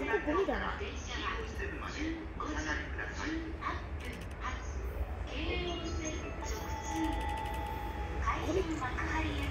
こゴミだな海浜幕張行きです。